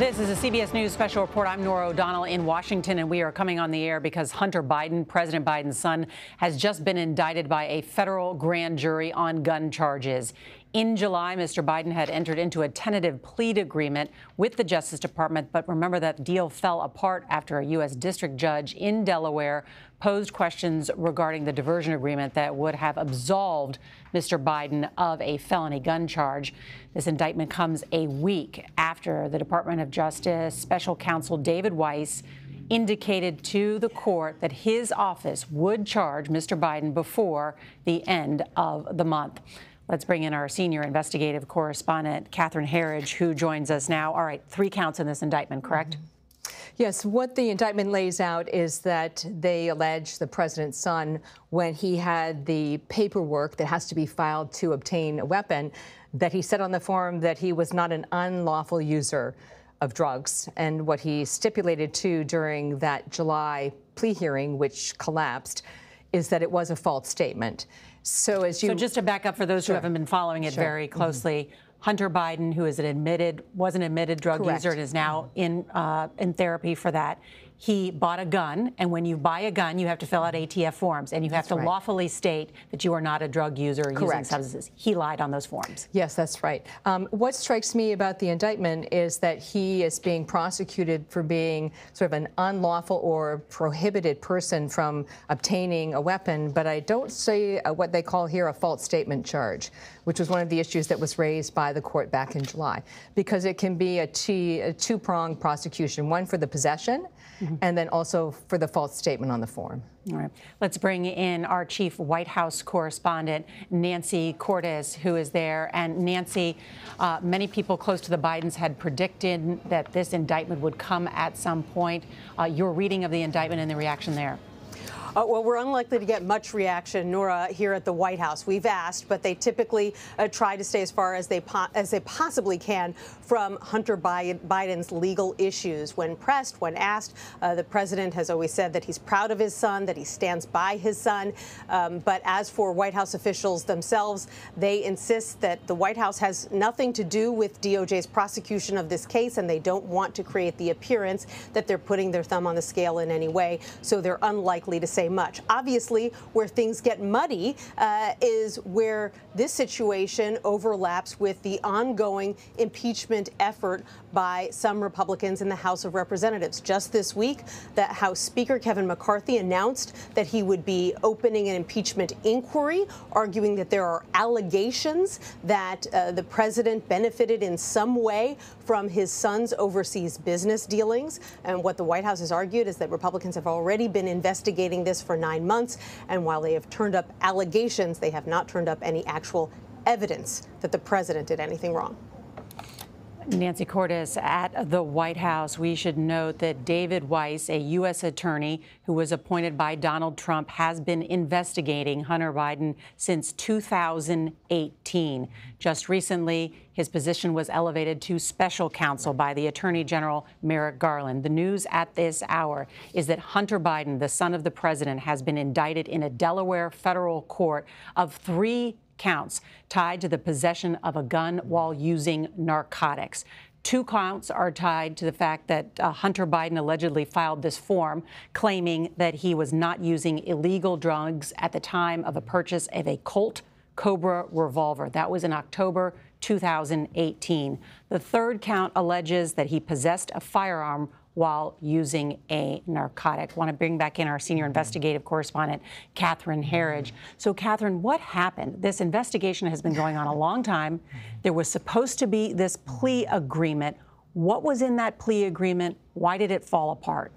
This is a CBS News special report. I'm Norah O'Donnell in Washington, and we are coming on the air because Hunter Biden, President Biden's son, has just been indicted by a federal grand jury on gun charges. In July, Mr. Biden had entered into a tentative plea agreement with the Justice Department, but remember that deal fell apart after a U.S. district judge in Delaware posed questions regarding the diversion agreement that would have absolved Mr. Biden of a felony gun charge. This indictment comes a week after the Department of Justice Special Counsel David Weiss indicated to the court that his office would charge Mr. Biden before the end of the month. Let's bring in our senior investigative correspondent, Catherine Herridge, who joins us now. All right, three counts in this indictment, correct? Mm -hmm. Yes, what the indictment lays out is that they allege the president's son, when he had the paperwork that has to be filed to obtain a weapon, that he said on the form that he was not an unlawful user of drugs. And what he stipulated to during that July plea hearing, which collapsed, is that it was a false statement. So as you, so just to back up for those sure. who haven't been following it sure. very closely. Mm -hmm Hunter Biden, who is an admitted, was an admitted drug Correct. user and is now in uh, in therapy for that he bought a gun, and when you buy a gun, you have to fill out ATF forms, and you have to right. lawfully state that you are not a drug user or using substances. He lied on those forms. Yes, that's right. Um, what strikes me about the indictment is that he is being prosecuted for being sort of an unlawful or prohibited person from obtaining a weapon, but I don't see uh, what they call here a false statement charge, which was one of the issues that was raised by the court back in July, because it can be a, a two-pronged prosecution, one for the possession, mm -hmm. and then also for the false statement on the form. All right. Let's bring in our chief White House correspondent, Nancy Cordes, who is there. And Nancy, uh, many people close to the Bidens had predicted that this indictment would come at some point. Uh, your reading of the indictment and the reaction there. Uh, well, we're unlikely to get much reaction, Norah, here at the White House. We've asked, but they typically uh, try to stay as far as they as they possibly can from Hunter Biden's legal issues. When pressed, when asked, uh, the president has always said that he's proud of his son, that he stands by his son. Um, but as for White House officials themselves, they insist that the White House has nothing to do with DOJ's prosecution of this case, and they don't want to create the appearance that they're putting their thumb on the scale in any way. So they're unlikely to say say much. Obviously, where things get muddy uh, is where this situation overlaps with the ongoing impeachment effort by some Republicans in the House of Representatives. Just this week, the House Speaker Kevin McCarthy announced that he would be opening an impeachment inquiry, arguing that there are allegations that uh, the president benefited in some way from his son's overseas business dealings. And what the White House has argued is that Republicans have already been investigating this for nine months. And while they have turned up allegations, they have not turned up any actual evidence that the president did anything wrong. Nancy Cordes at the White House. We should note that David Weiss, a U.S. attorney who was appointed by Donald Trump, has been investigating Hunter Biden since 2018. Just recently, his position was elevated to special counsel by the Attorney General Merrick Garland. The news at this hour is that Hunter Biden, the son of the president, has been indicted in a Delaware federal court of three counts tied to the possession of a gun while using narcotics. Two counts are tied to the fact that uh, Hunter Biden allegedly filed this form claiming that he was not using illegal drugs at the time of a purchase of a Colt Cobra revolver. That was in October 2018. The third count alleges that he possessed a firearm while using a narcotic. Want to bring back in our senior mm-hmm. investigative correspondent, Catherine mm-hmm. Herridge. So, Catherine, what happened? This investigation has been going on a long time. Mm-hmm. There was supposed to be this plea agreement. What was in that plea agreement? Why did it fall apart?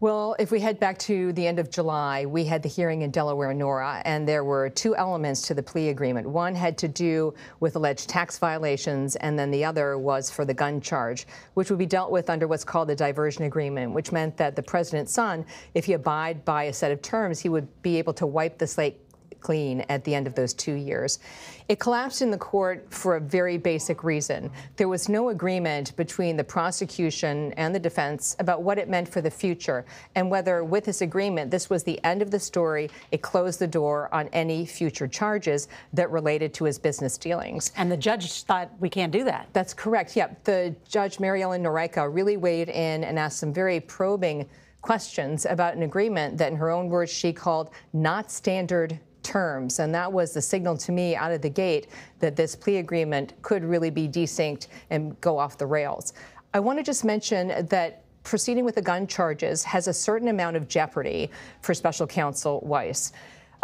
Well, if we head back to the end of July, we had the hearing in Delaware, Norah, and there were two elements to the plea agreement. One had to do with alleged tax violations, and then the other was for the gun charge, which would be dealt with under what's called the diversion agreement, which meant that the president's son, if he abide by a set of terms, he would be able to wipe the slate clean at the end of those two years. It collapsed in the court for a very basic reason. There was no agreement between the prosecution and the defense about what it meant for the future and whether, with this agreement, this was the end of the story. It closed the door on any future charges that related to his business dealings. And the judge thought we can't do that. That's correct. Yep. The judge, Mary Ellen Noreika, really weighed in and asked some very probing questions about an agreement that, in her own words, she called not standard terms. And that was the signal to me out of the gate that this plea agreement could really be desynced and go off the rails. I want to just mention that proceeding with the gun charges has a certain amount of jeopardy for special counsel Weiss.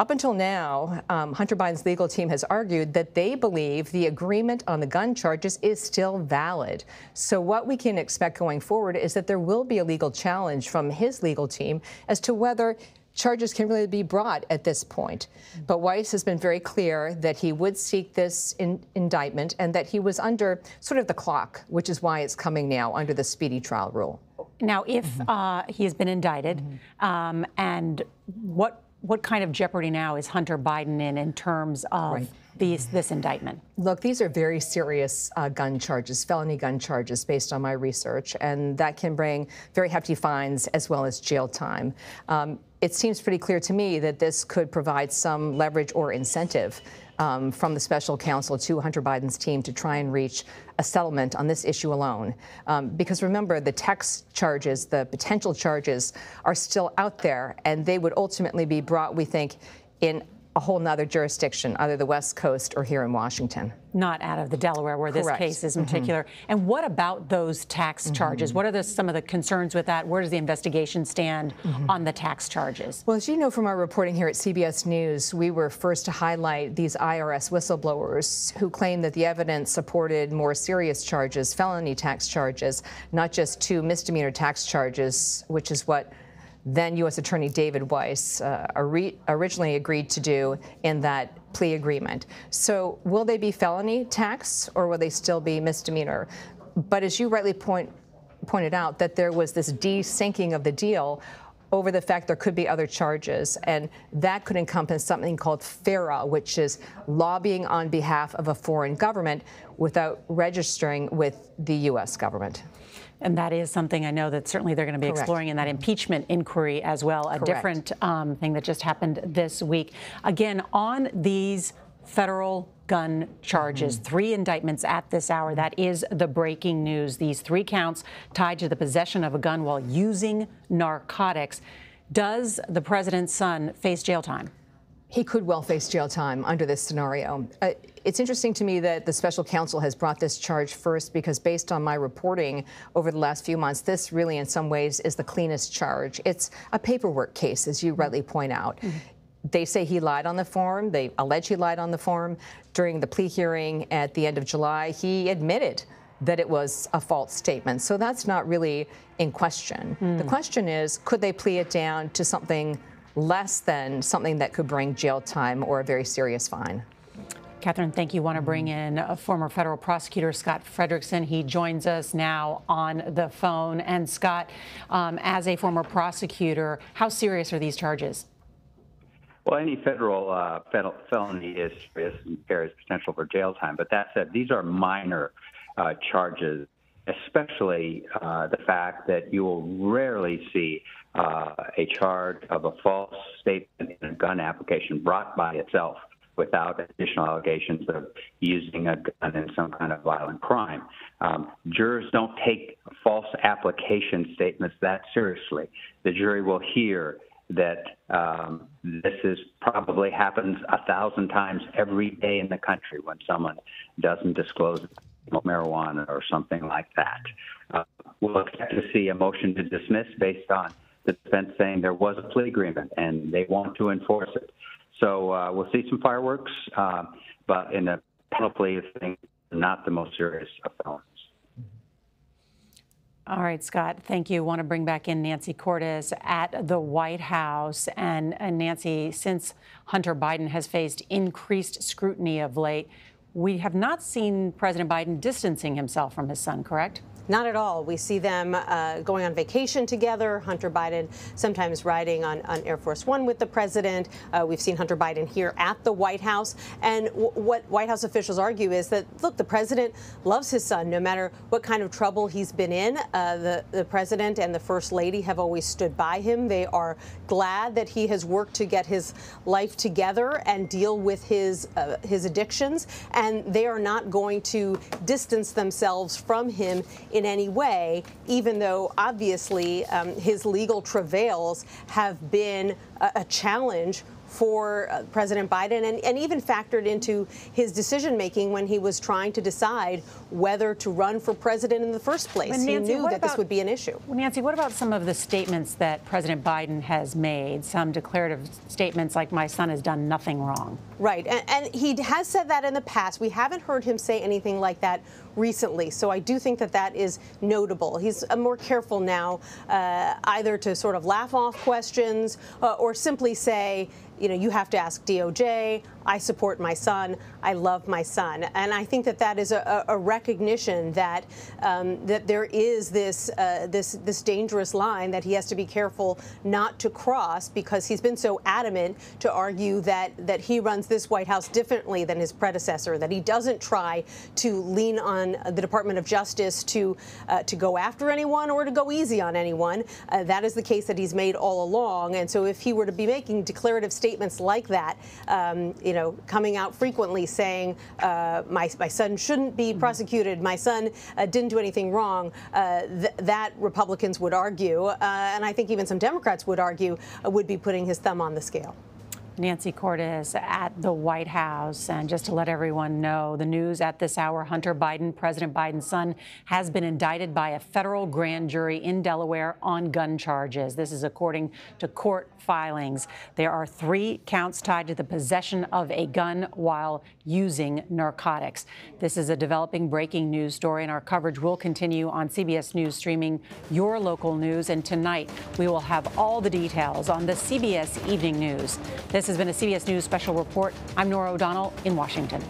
Up until now, um, Hunter Biden's legal team has argued that they believe the agreement on the gun charges is still valid. So, what we can expect going forward is that there will be a legal challenge from his legal team as to whether charges can really be brought at this point. But Weiss has been very clear that he would seek this in indictment and that he was under sort of the clock, which is why it's coming now under the speedy trial rule. Now, if uh, he has been indicted, um, and what what kind of jeopardy now is Hunter Biden in in terms of right. these, this indictment? Look, these are very serious uh, gun charges, felony gun charges, based on my research, and that can bring very hefty fines as well as jail time. Um, it seems pretty clear to me that this could provide some leverage or incentive um, from the special counsel to Hunter Biden's team to try and reach a settlement on this issue alone. Um, because remember, the tax charges, the potential charges, are still out there, and they would ultimately be brought, we think, in a whole nother jurisdiction, either the West Coast or here in Washington. Not out of the Delaware, where this case is in mm-hmm. particular. And what about those tax mm-hmm. charges? What are the, some of the concerns with that? Where does the investigation stand mm-hmm. on the tax charges? Well, as you know from our reporting here at CBS News, we were first to highlight these IRS whistleblowers who claim that the evidence supported more serious charges, felony tax charges, not just two misdemeanor tax charges, which is what then U.S. Attorney David Weiss uh, originally agreed to do in that plea agreement. So, will they be felony tax or will they still be misdemeanor? But as you rightly point, pointed out, that there was this desyncing of the deal over the fact there could be other charges, and that could encompass something called FARA, which is lobbying on behalf of a foreign government without registering with the U.S. government. And that is something I know that certainly they're going to be Correct. exploring in that impeachment inquiry as well, a Correct. different um, thing that just happened this week. Again, on these federal gun charges. Mm-hmm. Three indictments at this hour. That is the breaking news. These three counts tied to the possession of a gun while using narcotics. Does the president's son face jail time? He could well face jail time under this scenario. Uh, it's interesting to me that the special counsel has brought this charge first because, based on my reporting over the last few months, this really, in some ways, is the cleanest charge. It's a paperwork case, as you rightly point out. Mm-hmm. They say he lied on the form. They allege he lied on the form. During the plea hearing at the end of July, he admitted that it was a false statement. So that's not really in question. Mm. The question is could they plea it down to something less than something that could bring jail time or a very serious fine. Catherine, thank you. Want to bring in a former federal prosecutor, Scott Frederickson. He joins us now on the phone. And Scott, um, as a former prosecutor, how serious are these charges? Well, any federal uh, felony is serious and carries potential for jail time. But that said, these are minor uh, charges, especially uh, the fact that you will rarely see uh, a charge of a false statement in a gun application brought by itself without additional allegations of using a gun in some kind of violent crime. Um, jurors don't take false application statements that seriously. The jury will hear that um, this is probably happens a thousand times every day in the country when someone doesn't disclose marijuana or something like that. Uh, we'll expect to see a motion to dismiss based on the defense saying there was a plea agreement and they want to enforce it. So uh, we'll see some fireworks, uh, but in a penalty plea thing, not the most serious of felonies. All right, Scott, thank you. Want to bring back in Nancy Cordes at the White House. And, and Nancy, since Hunter Biden has faced increased scrutiny of late, we have not seen President Biden distancing himself from his son, correct? Not at all. We see them uh, going on vacation together. Hunter Biden sometimes riding on, on Air Force One with the president. Uh, we've seen Hunter Biden here at the White House. And what White House officials argue is that, look, the president loves his son no matter what kind of trouble he's been in. Uh, the, the president and the first lady have always stood by him. They are glad that he has worked to get his life together and deal with his, uh, his addictions. And they are not going to distance themselves from him in any way, even though obviously um, his legal travails have been a, a challenge for uh, President Biden and, and, even factored into his decision making when he was trying to decide whether to run for president in the first place. Nancy, he knew that about, this would be an issue. Nancy, what about some of the statements that President Biden has made? Some declarative statements like, my son has done nothing wrong. Right. And, and he has said that in the past. We haven't heard him say anything like that recently. So I do think that that is notable. He's uh, more careful now, uh, either to sort of laugh off questions uh, or simply say, you know, you have to ask DOJ. I support my son. I love my son. And I think that that is a, a recognition that um, that there is this uh, this this dangerous line that he has to be careful not to cross because he's been so adamant to argue that that he runs this White House differently than his predecessor. That he doesn't try to lean on the Department of Justice to uh, to go after anyone or to go easy on anyone. Uh, that is the case that he's made all along. And so if he were to be making declarative statements like that, um, you know, coming out frequently saying uh, my, my son shouldn't be prosecuted, my son uh, didn't do anything wrong, uh, th that Republicans would argue, uh, and I think even some Democrats would argue, uh, would be putting his thumb on the scale. Nancy Cordes at the White House. And just to let everyone know, the news at this hour Hunter Biden, President Biden's son, has been indicted by a federal grand jury in Delaware on gun charges. This is according to court filings. There are three counts tied to the possession of a gun while using narcotics. This is a developing breaking news story, and our coverage will continue on CBS News streaming your local news. And tonight, we will have all the details on the CBS Evening News. This has been a CBS News special report. I'm Norah O'Donnell in Washington.